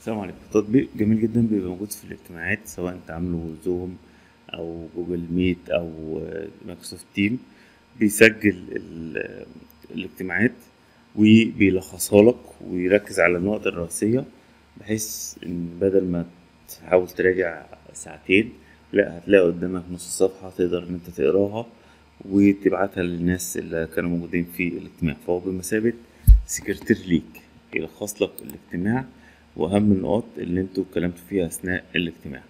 السلام عليكم. تطبيق جميل جدا بيبقى موجود في الاجتماعات سواء انت عامله Zoom أو Google Meet أو Microsoft Team. بيسجل ال- الاجتماعات وبيلخصها لك ويركز على النقط الرئيسية بحيث إن بدل ما تحاول تراجع ساعتين لا هتلاقي قدامك نص صفحة تقدر إن أنت تقراها وتبعتها للناس اللي كانوا موجودين في الاجتماع. فهو بمثابة سكرتير ليك يلخص لك الاجتماع واهم النقاط اللي أنتوا اتكلمتوا فيها أثناء الاجتماع.